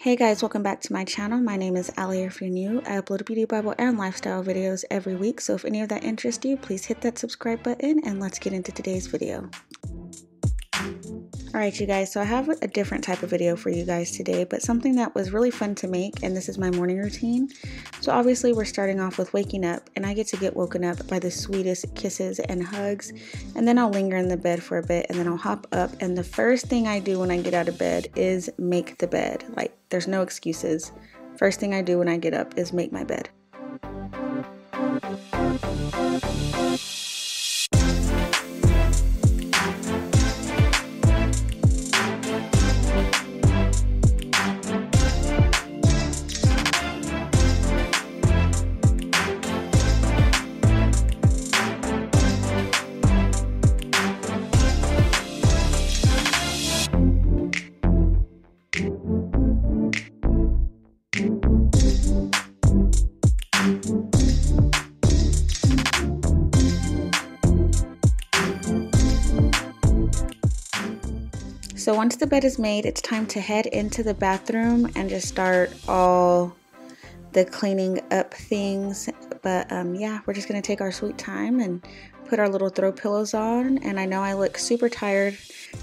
Hey guys, welcome back to my channel. My name is Allie if you're new. I upload beauty, Bible, and lifestyle videos every week, so if any of that interests you, please hit that subscribe button and let's get into today's video. Alright you guys, so I have a different type of video for you guys today, but something that was really fun to make, and this is my morning routine. So obviously we're starting off with waking up, and I get to get woken up by the sweetest kisses and hugs, and then I'll linger in the bed for a bit, and then I'll hop up, and the first thing I do when I get out of bed is make the bed. Like, there's no excuses. First thing I do when I get up is make my bed. Once the bed is made, it's time to head into the bathroom and just start all the cleaning up things. But um, yeah, we're just gonna take our sweet time and put our little throw pillows on. And I know I look super tired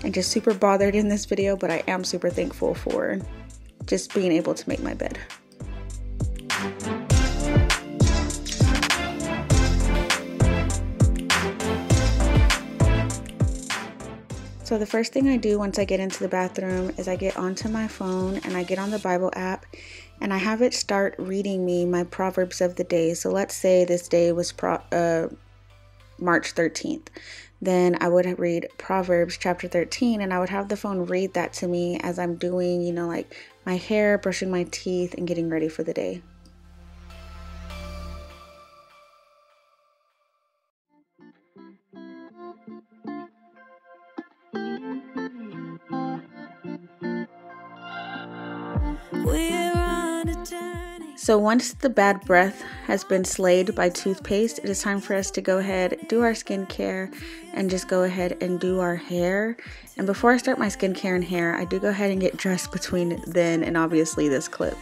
and just super bothered in this video, but I am super thankful for just being able to make my bed. So the first thing I do once I get into the bathroom is I get onto my phone and I get on the Bible app and I have it start reading me my Proverbs of the day. So let's say this day was Pro uh, March 13th. Then I would read Proverbs chapter 13 and I would have the phone read that to me as I'm doing, you know, like my hair, brushing my teeth, and getting ready for the day. So once the bad breath has been slayed by toothpaste, it is time for us to go ahead, do our skincare, and just go ahead and do our hair. And before I start my skincare and hair, I do go ahead and get dressed between then and obviously this clip.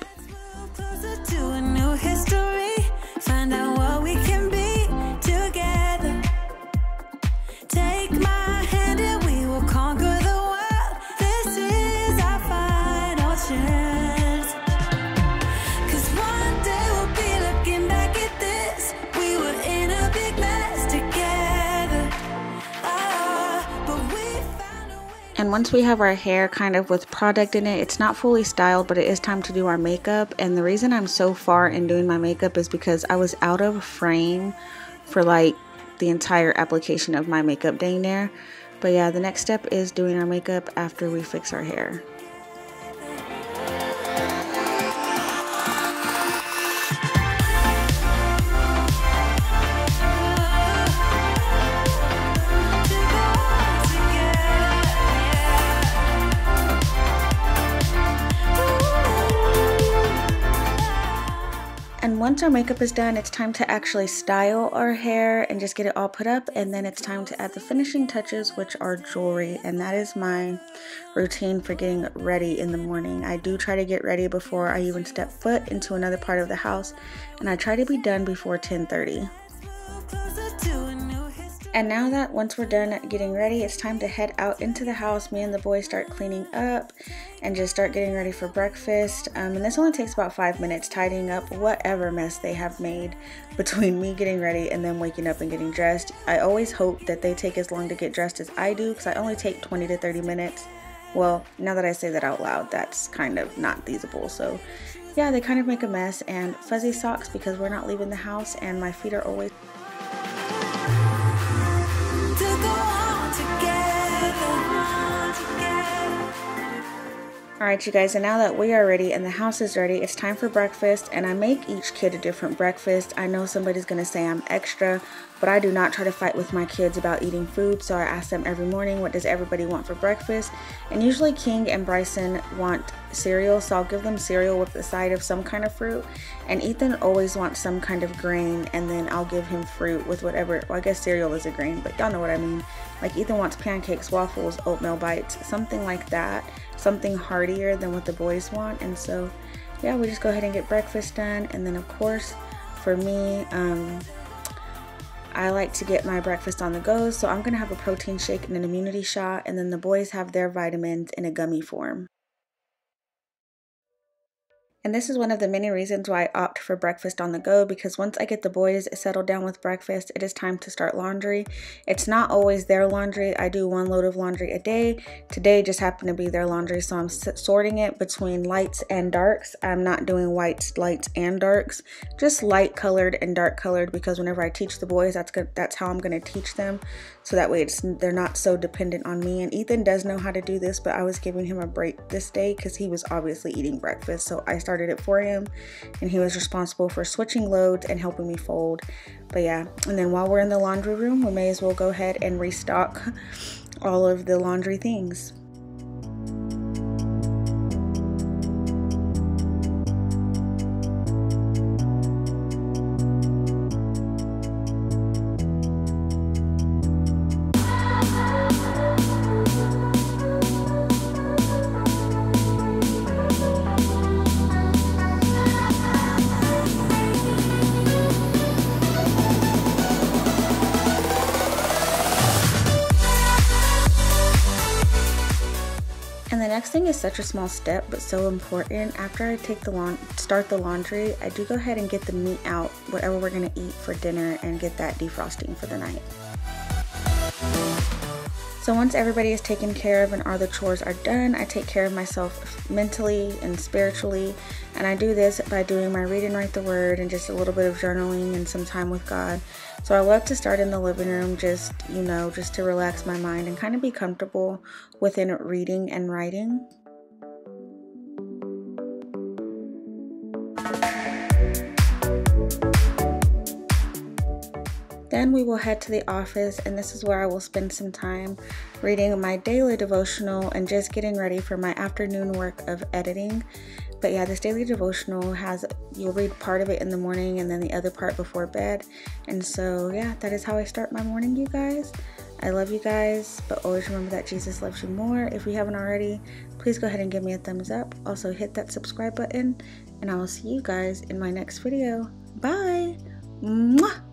Once we have our hair kind of with product in it, it's not fully styled, but it is time to do our makeup. And the reason I'm so far in doing my makeup is because I was out of frame for like the entire application of my makeup dang there. But yeah, the next step is doing our makeup after we fix our hair. Once our makeup is done, it's time to actually style our hair and just get it all put up. And then it's time to add the finishing touches, which are jewelry. And that is my routine for getting ready in the morning. I do try to get ready before I even step foot into another part of the house. And I try to be done before 1030. And now that once we're done getting ready, it's time to head out into the house. Me and the boys start cleaning up and just start getting ready for breakfast. Um, and this only takes about five minutes tidying up whatever mess they have made between me getting ready and then waking up and getting dressed. I always hope that they take as long to get dressed as I do because I only take 20 to 30 minutes. Well, now that I say that out loud, that's kind of not feasible. So yeah, they kind of make a mess and fuzzy socks because we're not leaving the house and my feet are always Alright you guys, and now that we are ready and the house is ready, it's time for breakfast and I make each kid a different breakfast. I know somebody's going to say I'm extra, but I do not try to fight with my kids about eating food, so I ask them every morning, what does everybody want for breakfast? And usually King and Bryson want cereal, so I'll give them cereal with the side of some kind of fruit. And Ethan always wants some kind of grain, and then I'll give him fruit with whatever, well I guess cereal is a grain, but y'all know what I mean. Like Ethan wants pancakes, waffles, oatmeal bites, something like that. Something heartier than what the boys want. And so, yeah, we just go ahead and get breakfast done. And then, of course, for me, um, I like to get my breakfast on the go, so I'm going to have a protein shake and an immunity shot, and then the boys have their vitamins in a gummy form. And this is one of the many reasons why I opt for breakfast on the go because once I get the boys settled down with breakfast, it is time to start laundry. It's not always their laundry. I do one load of laundry a day. Today just happened to be their laundry, so I'm sorting it between lights and darks. I'm not doing whites, lights, and darks, just light colored and dark colored because whenever I teach the boys, that's good, that's how I'm going to teach them. So that way it's they're not so dependent on me. And Ethan does know how to do this, but I was giving him a break this day because he was obviously eating breakfast. So I started it for him and he was responsible for switching loads and helping me fold. But yeah, and then while we're in the laundry room, we may as well go ahead and restock all of the laundry things. Thing is such a small step but so important. After I take the laun start the laundry, I do go ahead and get the meat out, whatever we're gonna eat for dinner and get that defrosting for the night. So once everybody is taken care of and all the chores are done, I take care of myself mentally and spiritually. And I do this by doing my read and write the word and just a little bit of journaling and some time with God. So I love to start in the living room just, you know, just to relax my mind and kind of be comfortable within reading and writing. Then we will head to the office, and this is where I will spend some time reading my daily devotional and just getting ready for my afternoon work of editing. But yeah, this daily devotional has, you'll read part of it in the morning and then the other part before bed. And so, yeah, that is how I start my morning, you guys. I love you guys, but always remember that Jesus loves you more. If you haven't already, please go ahead and give me a thumbs up. Also, hit that subscribe button, and I will see you guys in my next video. Bye. Mwah!